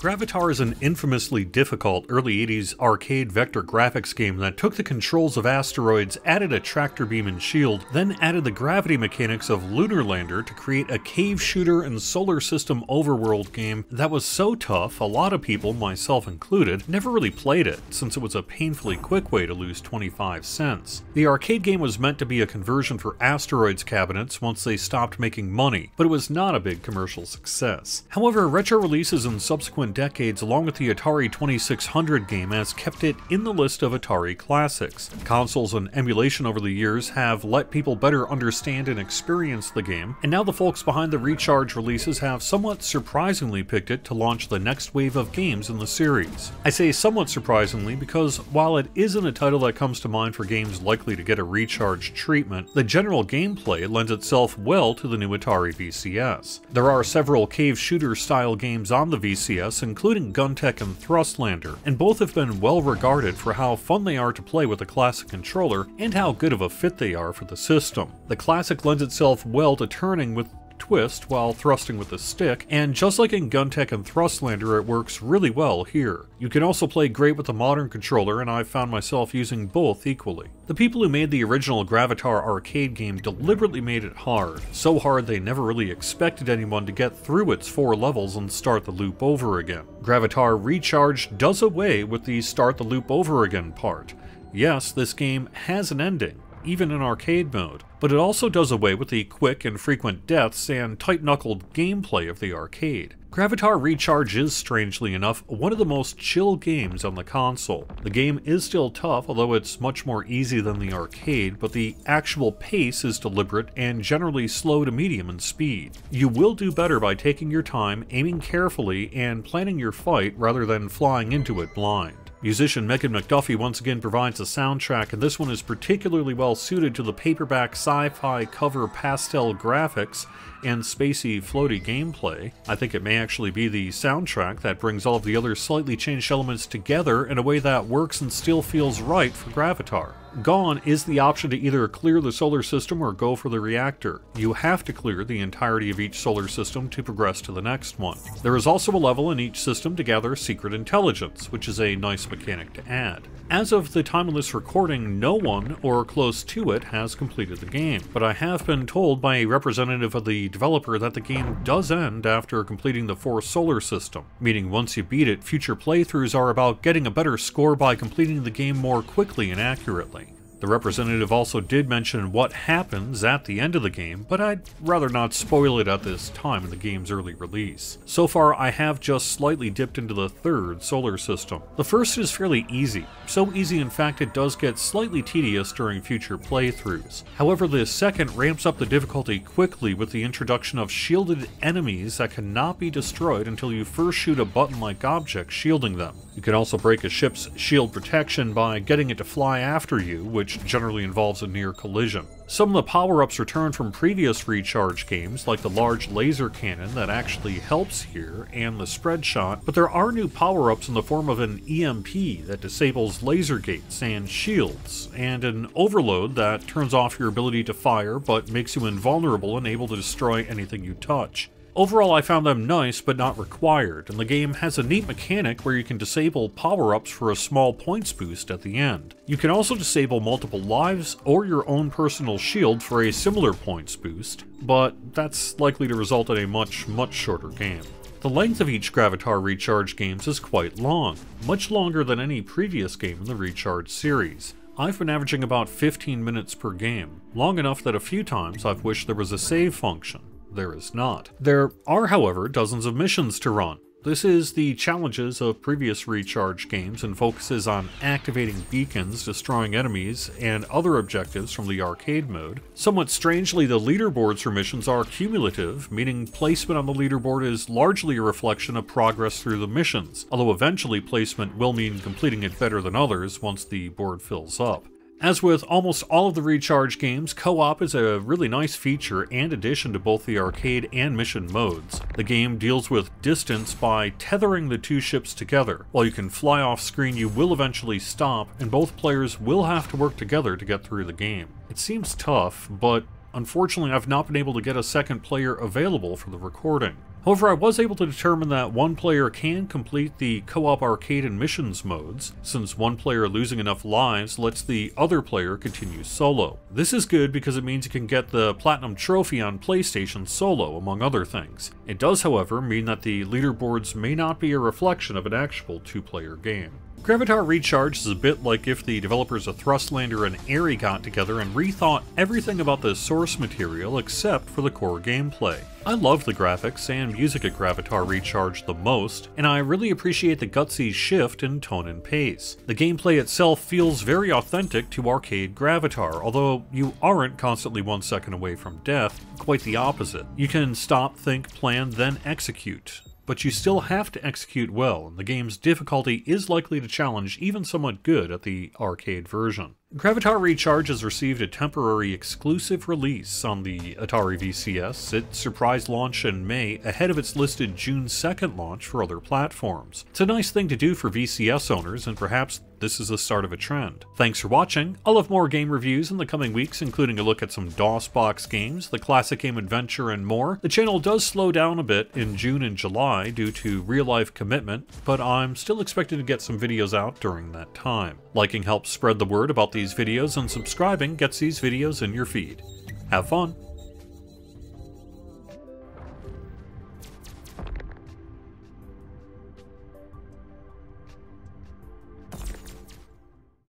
Gravitar is an infamously difficult early 80s arcade vector graphics game that took the controls of asteroids, added a tractor beam and shield, then added the gravity mechanics of Lunar Lander to create a cave shooter and solar system overworld game that was so tough a lot of people, myself included, never really played it, since it was a painfully quick way to lose 25 cents. The arcade game was meant to be a conversion for asteroids cabinets once they stopped making money, but it was not a big commercial success. However, retro releases in subsequent decades along with the Atari 2600 game has kept it in the list of Atari classics. Consoles and emulation over the years have let people better understand and experience the game, and now the folks behind the Recharge releases have somewhat surprisingly picked it to launch the next wave of games in the series. I say somewhat surprisingly because while it isn't a title that comes to mind for games likely to get a Recharge treatment, the general gameplay lends itself well to the new Atari VCS. There are several cave shooter style games on the VCS, including Guntech and Thrustlander, and both have been well regarded for how fun they are to play with a classic controller and how good of a fit they are for the system. The classic lends itself well to turning with twist while thrusting with the stick, and just like in Guntech and Thrustlander, it works really well here. You can also play great with a modern controller, and I've found myself using both equally. The people who made the original Gravitar arcade game deliberately made it hard, so hard they never really expected anyone to get through its four levels and start the loop over again. Gravitar Recharged does away with the start the loop over again part. Yes, this game has an ending, even in arcade mode, but it also does away with the quick and frequent deaths and tight-knuckled gameplay of the arcade. Gravitar Recharged is, strangely enough, one of the most chill games on the console. The game is still tough, although it's much more easy than the arcade, but the actual pace is deliberate and generally slow to medium in speed. You will do better by taking your time, aiming carefully, and planning your fight rather than flying into it blind. Musician Megan McDuffie once again provides a soundtrack, and this one is particularly well suited to the paperback sci-fi cover pastel graphics and spacey floaty gameplay. I think it may actually be the soundtrack that brings all of the other slightly changed elements together in a way that works and still feels right for Gravitar. Gone is the option to either clear the solar system or go for the reactor. You have to clear the entirety of each solar system to progress to the next one. There is also a level in each system to gather secret intelligence, which is a nice mechanic to add. As of the time of this recording, no one, or close to it, has completed the game, but I have been told by a representative of the developer that the game does end after completing the fourth solar system, meaning once you beat it, future playthroughs are about getting a better score by completing the game more quickly and accurately. The representative also did mention what happens at the end of the game, but I'd rather not spoil it at this time in the game's early release. So far, I have just slightly dipped into the third solar system. The first is fairly easy, so easy in fact it does get slightly tedious during future playthroughs. However, the second ramps up the difficulty quickly with the introduction of shielded enemies that cannot be destroyed until you first shoot a button-like object shielding them. You can also break a ship's shield protection by getting it to fly after you, which which generally involves a near collision. Some of the power-ups return from previous Recharge games, like the large laser cannon that actually helps here, and the spread shot, but there are new power-ups in the form of an EMP that disables laser gates and shields, and an overload that turns off your ability to fire but makes you invulnerable and able to destroy anything you touch. Overall, I found them nice but not required, and the game has a neat mechanic where you can disable power-ups for a small points boost at the end. You can also disable multiple lives or your own personal shield for a similar points boost, but that's likely to result in a much, much shorter game. The length of each Gravitar Recharged games is quite long, much longer than any previous game in the Recharge series. I've been averaging about 15 minutes per game, long enough that a few times I've wished there was a save function there is not. There are, however, dozens of missions to run. This is the challenges of previous Recharge games and focuses on activating beacons, destroying enemies, and other objectives from the arcade mode. Somewhat strangely, the leaderboards for missions are cumulative, meaning placement on the leaderboard is largely a reflection of progress through the missions, although eventually placement will mean completing it better than others once the board fills up. As with almost all of the Recharge games, co-op is a really nice feature and addition to both the arcade and mission modes. The game deals with distance by tethering the two ships together. While you can fly off screen, you will eventually stop, and both players will have to work together to get through the game. It seems tough, but Unfortunately, I've not been able to get a second player available for the recording. However, I was able to determine that one player can complete the co-op arcade and missions modes, since one player losing enough lives lets the other player continue solo. This is good because it means you can get the Platinum Trophy on PlayStation solo, among other things. It does, however, mean that the leaderboards may not be a reflection of an actual two-player game. Gravitar Recharged is a bit like if the developers of Thrustlander and Airy got together and rethought everything about the source material except for the core gameplay. I love the graphics and music at Gravitar Recharged the most, and I really appreciate the gutsy shift in tone and pace. The gameplay itself feels very authentic to arcade Gravitar, although you aren't constantly one second away from death, quite the opposite. You can stop, think, plan, then execute but you still have to execute well, and the game's difficulty is likely to challenge even somewhat good at the arcade version. Gravitar Recharged has received a temporary exclusive release on the Atari VCS. It surprised launch in May ahead of its listed June 2nd launch for other platforms. It's a nice thing to do for VCS owners, and perhaps this is the start of a trend. Thanks for watching. I'll have more game reviews in the coming weeks, including a look at some DOSBox games, the classic game Adventure, and more. The channel does slow down a bit in June and July due to real-life commitment, but I'm still expected to get some videos out during that time. Liking helps spread the word about the these videos and subscribing gets these videos in your feed. Have fun!